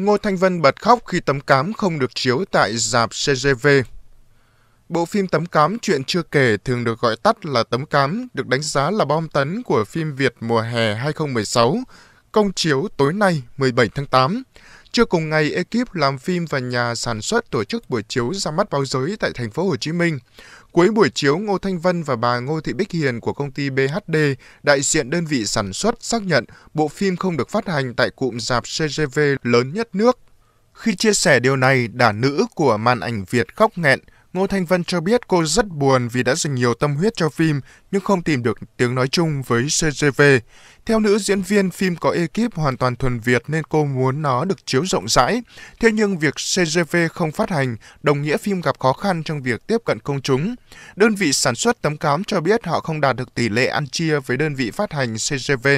Ngô Thanh Vân bật khóc khi tấm cám không được chiếu tại dạp CGV. Bộ phim Tấm Cám Chuyện Chưa Kể thường được gọi tắt là Tấm Cám, được đánh giá là bom tấn của phim Việt mùa hè 2016, công chiếu tối nay 17 tháng 8. Chưa cùng ngày, ekip làm phim và nhà sản xuất tổ chức buổi chiếu ra mắt báo giới tại thành phố Hồ Chí Minh. Cuối buổi chiếu, Ngô Thanh Vân và bà Ngô Thị Bích Hiền của công ty BHD, đại diện đơn vị sản xuất, xác nhận bộ phim không được phát hành tại cụm dạp CGV lớn nhất nước. Khi chia sẻ điều này, đả nữ của màn ảnh Việt khóc nghẹn, Ngô Thanh Vân cho biết cô rất buồn vì đã dành nhiều tâm huyết cho phim nhưng không tìm được tiếng nói chung với CGV. Theo nữ diễn viên, phim có ekip hoàn toàn thuần Việt nên cô muốn nó được chiếu rộng rãi. Thế nhưng việc CGV không phát hành đồng nghĩa phim gặp khó khăn trong việc tiếp cận công chúng. Đơn vị sản xuất tấm cám cho biết họ không đạt được tỷ lệ ăn chia với đơn vị phát hành CGV.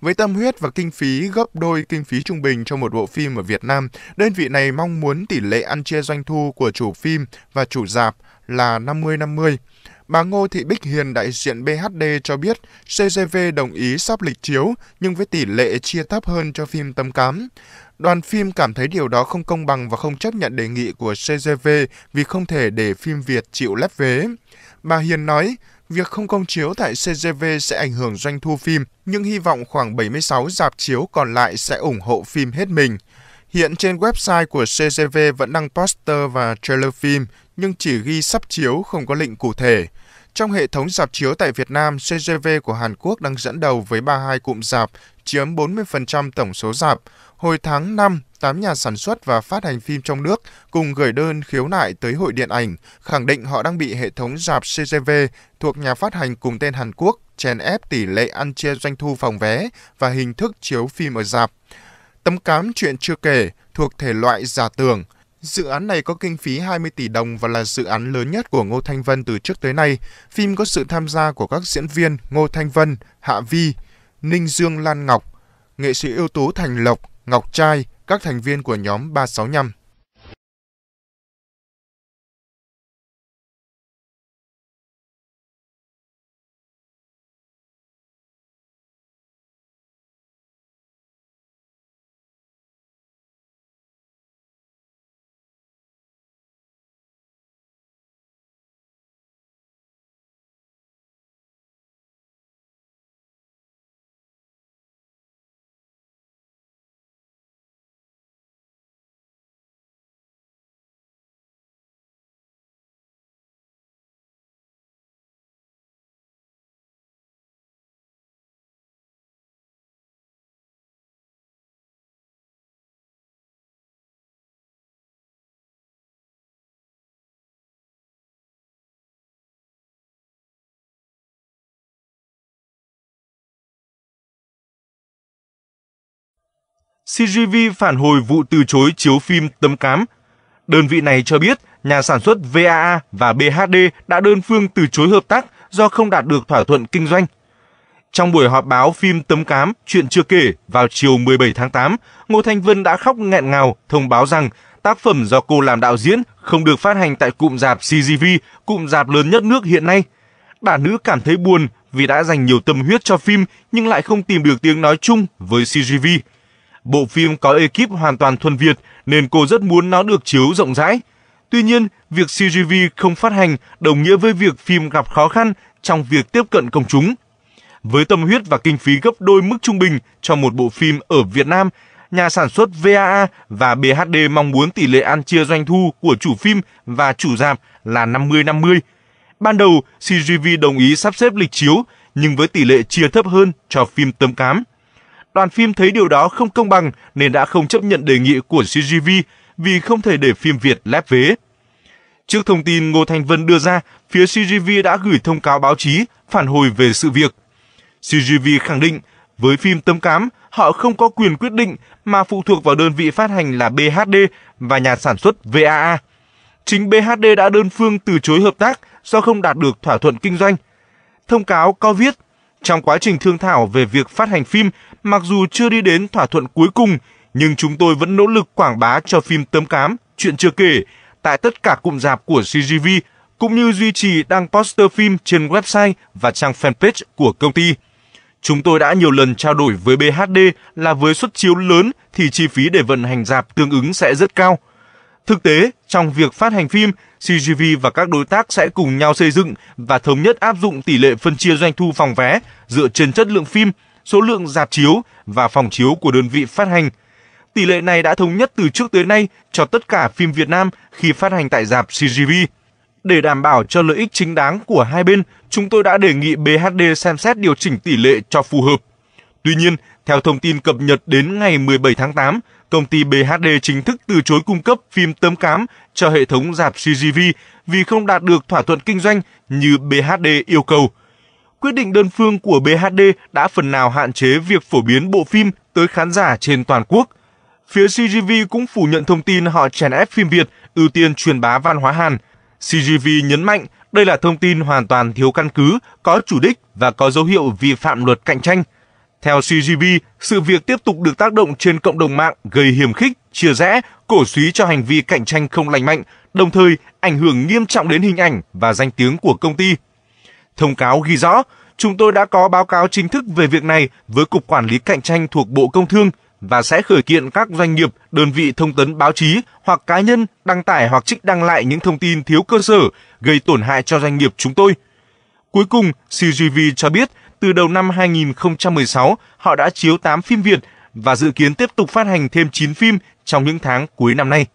Với tâm huyết và kinh phí gấp đôi kinh phí trung bình cho một bộ phim ở Việt Nam, đơn vị này mong muốn tỷ lệ ăn chia doanh thu của chủ phim và chủ dạp là 50-50. Bà Ngô Thị Bích Hiền, đại diện BHD cho biết CGV đồng ý sắp lịch chiếu nhưng với tỷ lệ chia thấp hơn cho phim Tâm Cám. Đoàn phim cảm thấy điều đó không công bằng và không chấp nhận đề nghị của CGV vì không thể để phim Việt chịu lép vế. Bà Hiền nói, việc không công chiếu tại CGV sẽ ảnh hưởng doanh thu phim, nhưng hy vọng khoảng 76 dạp chiếu còn lại sẽ ủng hộ phim hết mình. Hiện trên website của CGV vẫn đăng poster và trailer phim, nhưng chỉ ghi sắp chiếu không có lệnh cụ thể. Trong hệ thống dạp chiếu tại Việt Nam, CGV của Hàn Quốc đang dẫn đầu với 32 cụm dạp, chiếm 40% tổng số dạp. Hồi tháng 5, 8 nhà sản xuất và phát hành phim trong nước cùng gửi đơn khiếu nại tới Hội Điện ảnh, khẳng định họ đang bị hệ thống dạp CGV thuộc nhà phát hành cùng tên Hàn Quốc chèn ép tỷ lệ ăn chia doanh thu phòng vé và hình thức chiếu phim ở dạp. Tấm cám chuyện chưa kể thuộc thể loại giả tưởng, Dự án này có kinh phí 20 tỷ đồng và là dự án lớn nhất của Ngô Thanh Vân từ trước tới nay. Phim có sự tham gia của các diễn viên Ngô Thanh Vân, Hạ Vi, Ninh Dương Lan Ngọc, nghệ sĩ ưu tú Thành Lộc, Ngọc Trai, các thành viên của nhóm 365. CGV phản hồi vụ từ chối chiếu phim Tấm Cám. Đơn vị này cho biết nhà sản xuất VAA và BHD đã đơn phương từ chối hợp tác do không đạt được thỏa thuận kinh doanh. Trong buổi họp báo phim Tấm Cám, chuyện chưa kể vào chiều 17 tháng 8, Ngô Thanh Vân đã khóc nghẹn ngào thông báo rằng tác phẩm do cô làm đạo diễn không được phát hành tại cụm dạp CGV, cụm dạp lớn nhất nước hiện nay. Đả nữ cảm thấy buồn vì đã dành nhiều tâm huyết cho phim nhưng lại không tìm được tiếng nói chung với CGV. Bộ phim có ekip hoàn toàn thuần Việt nên cô rất muốn nó được chiếu rộng rãi. Tuy nhiên, việc CGV không phát hành đồng nghĩa với việc phim gặp khó khăn trong việc tiếp cận công chúng. Với tâm huyết và kinh phí gấp đôi mức trung bình cho một bộ phim ở Việt Nam, nhà sản xuất VAA và BHD mong muốn tỷ lệ ăn chia doanh thu của chủ phim và chủ rạp là 50-50. Ban đầu, CGV đồng ý sắp xếp lịch chiếu, nhưng với tỷ lệ chia thấp hơn cho phim Tấm Cám đoàn phim thấy điều đó không công bằng nên đã không chấp nhận đề nghị của CGV vì không thể để phim Việt lép vế. Trước thông tin Ngô Thanh Vân đưa ra, phía CGV đã gửi thông cáo báo chí phản hồi về sự việc. CGV khẳng định với phim Tấm Cám, họ không có quyền quyết định mà phụ thuộc vào đơn vị phát hành là BHD và nhà sản xuất VAA. Chính BHD đã đơn phương từ chối hợp tác do không đạt được thỏa thuận kinh doanh. Thông cáo có viết, trong quá trình thương thảo về việc phát hành phim, Mặc dù chưa đi đến thỏa thuận cuối cùng, nhưng chúng tôi vẫn nỗ lực quảng bá cho phim Tấm Cám, chuyện chưa kể, tại tất cả cụm rạp của CGV, cũng như duy trì đăng poster phim trên website và trang fanpage của công ty. Chúng tôi đã nhiều lần trao đổi với BHD là với suất chiếu lớn thì chi phí để vận hành dạp tương ứng sẽ rất cao. Thực tế, trong việc phát hành phim, CGV và các đối tác sẽ cùng nhau xây dựng và thống nhất áp dụng tỷ lệ phân chia doanh thu phòng vé dựa trên chất lượng phim, số lượng dạp chiếu và phòng chiếu của đơn vị phát hành. Tỷ lệ này đã thống nhất từ trước tới nay cho tất cả phim Việt Nam khi phát hành tại dạp CGV. Để đảm bảo cho lợi ích chính đáng của hai bên, chúng tôi đã đề nghị BHD xem xét điều chỉnh tỷ lệ cho phù hợp. Tuy nhiên, theo thông tin cập nhật đến ngày 17 tháng 8, công ty BHD chính thức từ chối cung cấp phim tấm cám cho hệ thống dạp CGV vì không đạt được thỏa thuận kinh doanh như BHD yêu cầu. Quyết định đơn phương của BHD đã phần nào hạn chế việc phổ biến bộ phim tới khán giả trên toàn quốc. Phía CGV cũng phủ nhận thông tin họ chèn ép phim Việt ưu tiên truyền bá văn hóa Hàn. CGV nhấn mạnh đây là thông tin hoàn toàn thiếu căn cứ, có chủ đích và có dấu hiệu vi phạm luật cạnh tranh – theo CGV, sự việc tiếp tục được tác động trên cộng đồng mạng gây hiểm khích, chia rẽ, cổ suý cho hành vi cạnh tranh không lành mạnh, đồng thời ảnh hưởng nghiêm trọng đến hình ảnh và danh tiếng của công ty. Thông cáo ghi rõ, chúng tôi đã có báo cáo chính thức về việc này với Cục Quản lý Cạnh tranh thuộc Bộ Công Thương và sẽ khởi kiện các doanh nghiệp, đơn vị thông tấn báo chí hoặc cá nhân đăng tải hoặc trích đăng lại những thông tin thiếu cơ sở gây tổn hại cho doanh nghiệp chúng tôi. Cuối cùng, CGV cho biết từ đầu năm 2016, họ đã chiếu 8 phim Việt và dự kiến tiếp tục phát hành thêm 9 phim trong những tháng cuối năm nay.